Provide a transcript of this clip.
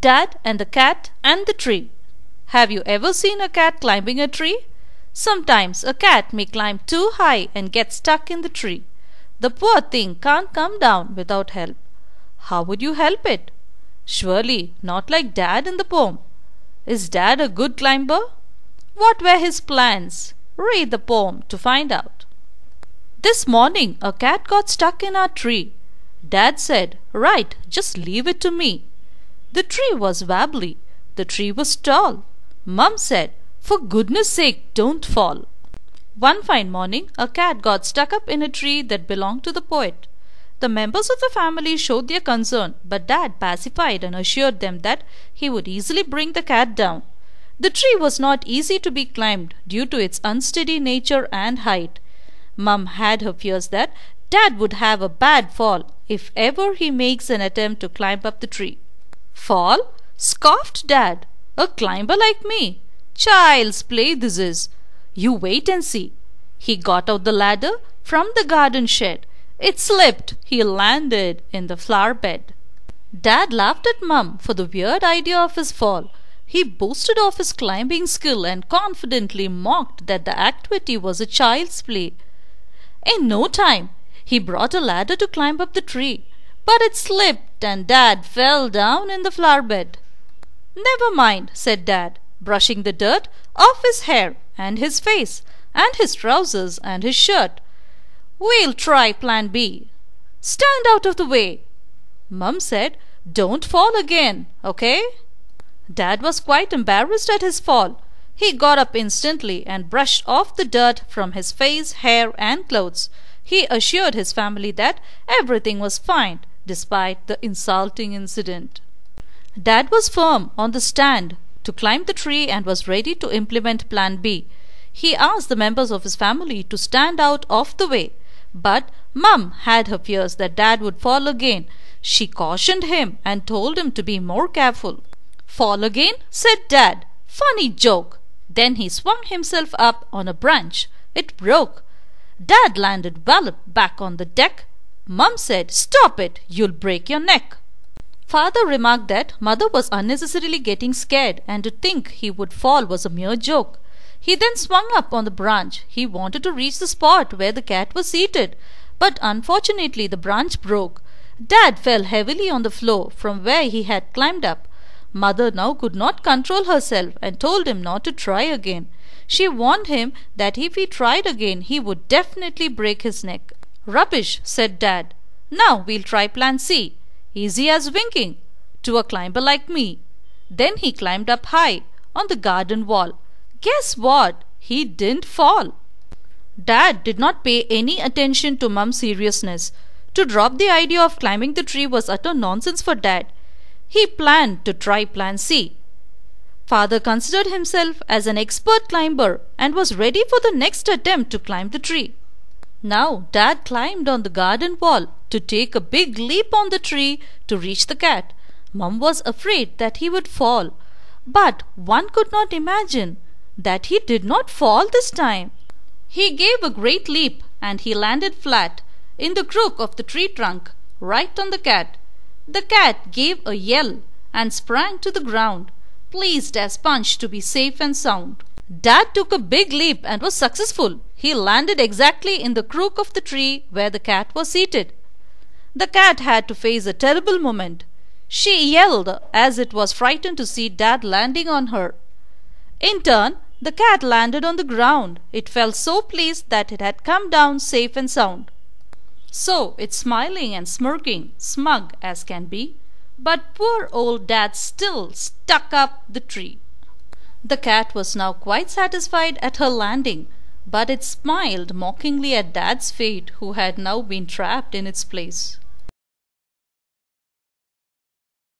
Dad and the Cat and the Tree. Have you ever seen a cat climbing a tree? Sometimes a cat may climb too high and get stuck in the tree. The poor thing can't come down without help. How would you help it? Surely not like Dad in the poem. Is Dad a good climber? What were his plans? Read the poem to find out. This morning a cat got stuck in our tree. Dad said, Right, just leave it to me. The tree was wobbly. The tree was tall. Mum said, For goodness sake, don't fall. One fine morning, a cat got stuck up in a tree that belonged to the poet. The members of the family showed their concern, but Dad pacified and assured them that he would easily bring the cat down. The tree was not easy to be climbed due to its unsteady nature and height. Mum had her fears that Dad would have a bad fall if ever he makes an attempt to climb up the tree. Fall? scoffed Dad. A climber like me? Child's play this is. You wait and see. He got out the ladder from the garden shed. It slipped. He landed in the flower bed. Dad laughed at Mum for the weird idea of his fall. He boasted of his climbing skill and confidently mocked that the activity was a child's play. In no time, he brought a ladder to climb up the tree, but it slipped and Dad fell down in the flower bed. Never mind, said Dad, brushing the dirt off his hair and his face and his trousers and his shirt. We'll try plan B. Stand out of the way. Mum said, Don't fall again, okay? Dad was quite embarrassed at his fall. He got up instantly and brushed off the dirt from his face, hair, and clothes. He assured his family that everything was fine despite the insulting incident. Dad was firm on the stand to climb the tree and was ready to implement Plan B. He asked the members of his family to stand out of the way. But Mum had her fears that Dad would fall again. She cautioned him and told him to be more careful. Fall again? said Dad. Funny joke. Then he swung himself up on a branch. It broke. Dad landed well back on the deck. Mum said, Stop it, you'll break your neck. Father remarked that mother was unnecessarily getting scared and to think he would fall was a mere joke. He then swung up on the branch. He wanted to reach the spot where the cat was seated, but unfortunately the branch broke. Dad fell heavily on the floor from where he had climbed up. Mother now could not control herself and told him not to try again. She warned him that if he tried again he would definitely break his neck. Rubbish, said Dad. Now we'll try plan C. Easy as winking. To a climber like me. Then he climbed up high on the garden wall. Guess what? He didn't fall. Dad did not pay any attention to Mum's seriousness. To drop the idea of climbing the tree was utter nonsense for Dad. He planned to try plan C. Father considered himself as an expert climber and was ready for the next attempt to climb the tree. Now Dad climbed on the garden wall to take a big leap on the tree to reach the cat. Mum was afraid that he would fall, but one could not imagine that he did not fall this time. He gave a great leap and he landed flat in the crook of the tree trunk, right on the cat. The cat gave a yell and sprang to the ground pleased as Punch to be safe and sound. Dad took a big leap and was successful. He landed exactly in the crook of the tree where the cat was seated. The cat had to face a terrible moment. She yelled as it was frightened to see Dad landing on her. In turn, the cat landed on the ground. It felt so pleased that it had come down safe and sound. So it's smiling and smirking, smug as can be. But poor old Dad still stuck up the tree. The cat was now quite satisfied at her landing, but it smiled mockingly at Dad's fate, who had now been trapped in its place.